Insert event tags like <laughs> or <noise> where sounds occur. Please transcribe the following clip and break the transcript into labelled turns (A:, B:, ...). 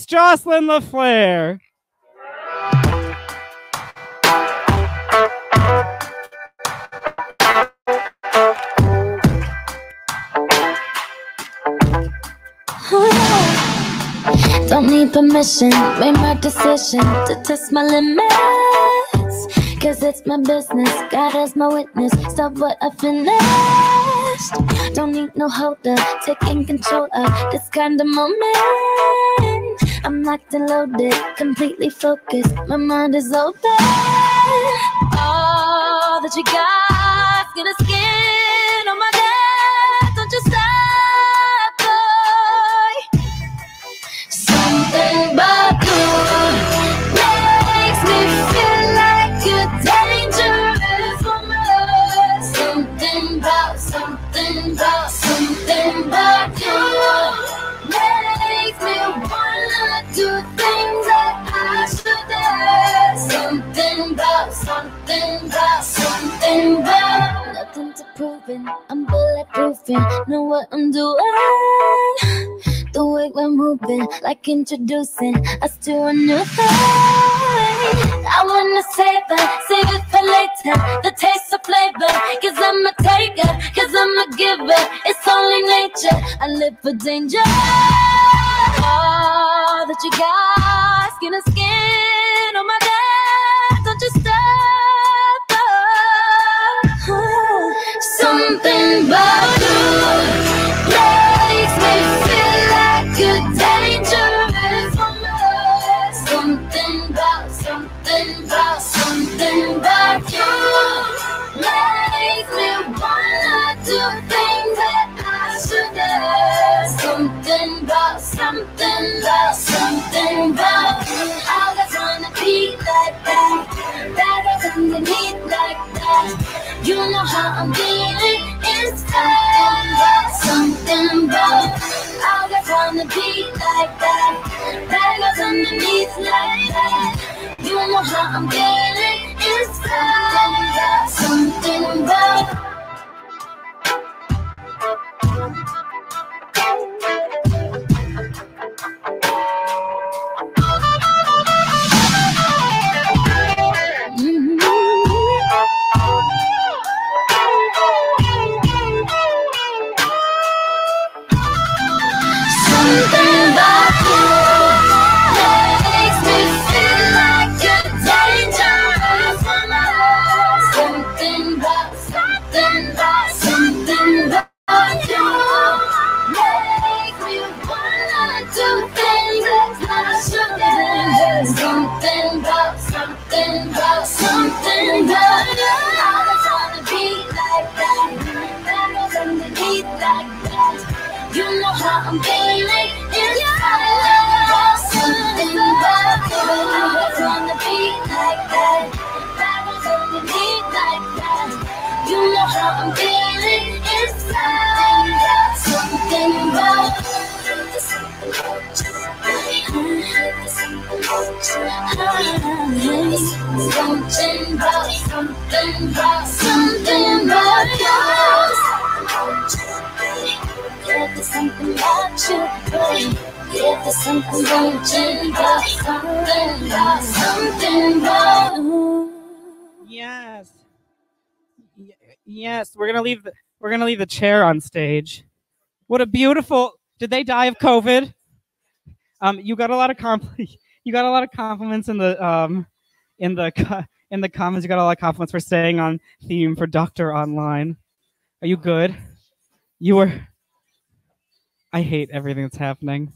A: It's Jocelyn LaFlare. <sighs>
B: Don't need permission, made my decision to test my limits. Cause it's my business, God is my witness. Stop what I finished. Don't need no holder, uh, taking control of this kind of moment. I'm locked and loaded, completely focused. My mind is open. All that you got, skin to about, something about, something about. Nothing to proving, I'm bulletproofing. Know what I'm doing. The way we're moving, like introducing us to a new thing. I wanna savor, save it for later. The taste of flavor, cause I'm a taker, cause I'm a giver. It's only nature, I live for danger. All that you got, skin to skin You know how I'm feeling inside. Something about I just wanna be like that. Beggars underneath like that. You know how I'm feeling inside. Something about something about, something about you. I just wanna be like that, better underneath like that. You know how I'm feeling inside. Something about you. I just wanna be like that. Better underneath like that. You know how I'm feeling inside. Something about
A: Yes. Yes, we're gonna leave. The, we're gonna leave the chair on stage. What a beautiful. Did they die of COVID? Um, you got a lot of compl- You got a lot of compliments in the um, in the <laughs> in the comments. You got a lot of compliments for staying on theme for Doctor Online. Are you good? You were. I hate everything that's happening.